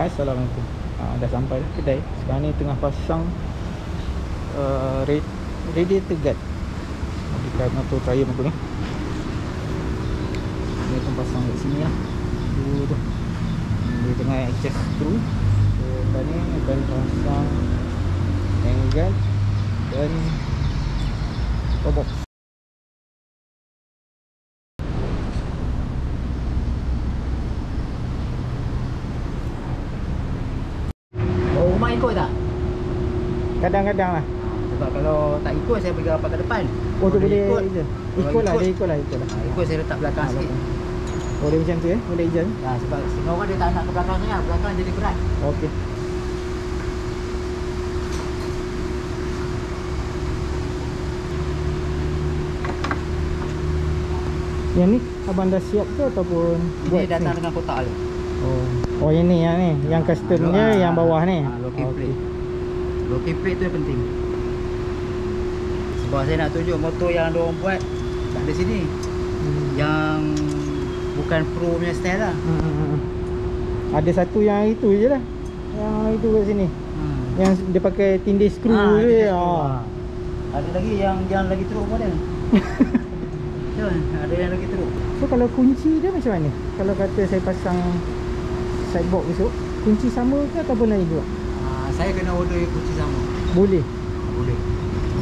Assalamualaikum. Ha, Dah sampai dah kedai. Sekarang ni tengah pasang uh, ra- Radiator guard. Dekat motor Triumph aku ni. Ni akan pasang kat sini lah. Dua tu. Dia tengah adjust screw So sekarang ni akan pasang Handguard Dan Robot rumah ikut tak? Kadang-kadang lah Sebab kalau tak ikut saya pergi rapat ke depan. Oh tu boleh ikut. je Kalau Ikut lah ikut- dia ikut lah ikut lah Ha, ikut saya letak belakang Ah, sikit. Oh dia macam tu eh Boleh ijaz Ya, sebab setengah orang dia tak nak ke belakang sangat. Belakang jadi berat. Okey Yang ni abang dah siap ke ataupun Ini datang ni? dengan kotak dia. Oh. Oh yang ni yang ni, yang custom dia ah, yang bawah ni. ah, locking Okey. plate. Locking plate tu yang penting. Sebab saya nak tunjuk motor yang dia orang buat tak ada sini. Hmm. Yang bukan pro punya style lah. Hmm, hmm, hmm. Ada satu yang itu je lah. Yang itu kat sini. Hmm. Yang dia pakai tindih skru Ah, dia. dia ah. Ada lagi yang yang lagi teruk model. Betul, ada yang lagi teruk. So kalau kunci dia macam mana? Kalau kata saya pasang sidebox besok, kunci sama ke ataupun lain juga? Ah, saya kena order kunci sama. Boleh. Ah, boleh.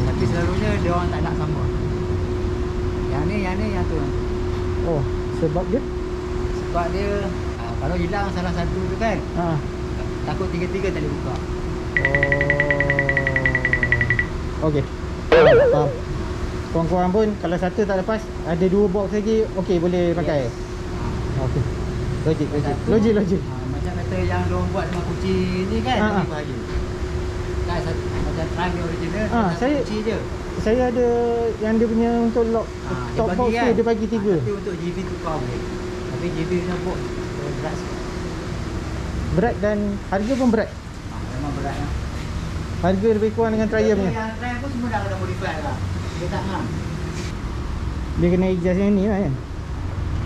Tapi selalunya dia orang tak nak sama. Yang ni, yang ni, yang tu. Oh, sebab dia? Sebab dia ah, kalau hilang salah satu tu kan, Ha. takut tiga-tiga tak boleh buka. Oh. Okey. Faham. Korang-korang pun kalau satu tak lepas, ada dua box lagi, okey boleh pakai. Yes. Okey. Logik, logik. Satu, Logik, logik. ah, macam kata yang dia orang buat dengan kunci ni kan, ah. bahaya. Kan satu, macam ni original, dia saya- kunci je. Saya ada yang dia punya untuk lock dia top box kan? tu dia bagi tiga. Tapi untuk GB tukar boleh. Tapi GB punya box berat sikit. Berat dan harga pun berat. Ah, memang berat lah. Harga lebih kurang dengan Triumph punya. Yang Triumph pun semua dah kena modify lah. Dia tak ngam. Dia kena adjust yang ni lah kan.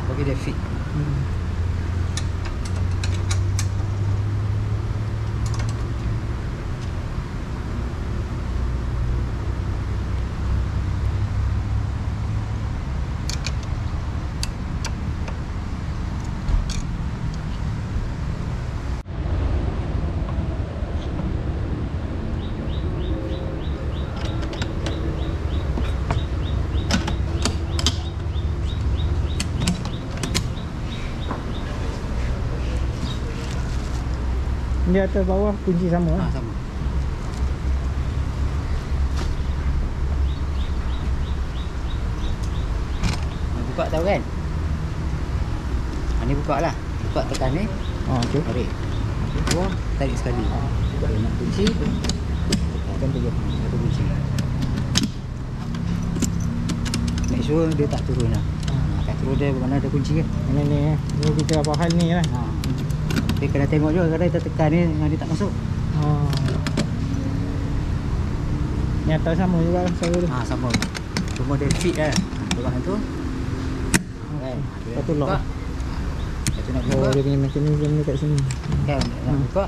Bagi dia fit. Hmm. Dia atas bawah kunci sama Ha, lah. sama. Nak buka tahu kan? Ha, ni buka lah. Buka tekan ni. Oh, okey. Tarik. Keluar. Tarik sekali. Kalau nak kunci. Tekan tu je. Satu kunci. Make sure dia tak turun lah. Ha, akan turun dia mana ada kunci kan? Ini ni eh. Ni beberapa hal ni lah. Ha. Tapi kena tengok juga kadang kita tekan ni dengan dia tak masuk. Oh. Ni atas sama juga lah saya tu. Ha sama. Cuma dia fit kan. Ha, yang tu. Kan. Dia Lepas tu lock. Lepas tu nak Oh, buka. dia punya mekanism ni kat sini. Kan nak Hmm. buka.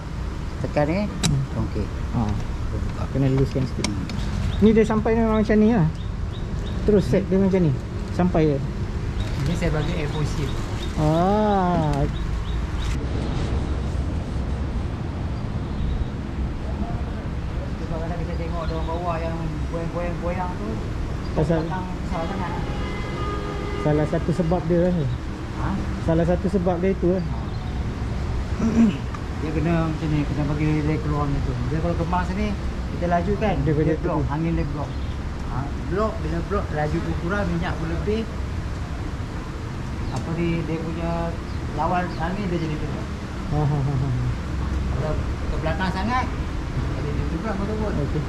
Tekan ni. Hmm. Okey. Ha. Dia buka. Kena luluskan sikit. Ni dia sampai memang macam ni lah. Terus set dia macam ni. Sampai dia. Ini saya bagi Air Force Ah. Sebab kadang kita tengok ada orang bawah yang goyang-goyang tu. Pasal- besar sangat. Salah satu sebab dia lah ni. Ha? Salah satu sebab dia itu lah. Dia kena macam ni, kena bagi leg keluar macam tu. Dia kalau kemas ni, kita laju kan, Dia dia, kena block, tekan. angin dia block. Ha, block, bila block, laju pun kurang, minyak pun lebih. Apa ni, dia punya lawan angin dia jadi block. Ha ha ha. ha. Kalau ke belakang sangat, jadi dia tubrak motor pun. Okey.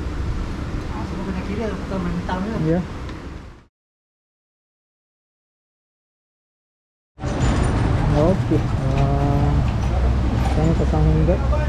Ha, semua kena kira, bukan mentang je. Ya. Okey. Uh, saya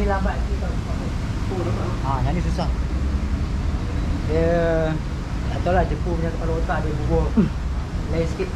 ni lambat sikit. Ah, yang ni susah. Dia tak tahu lah jepu punya kepala otak dia bubuh. Hmm. Lain sikit.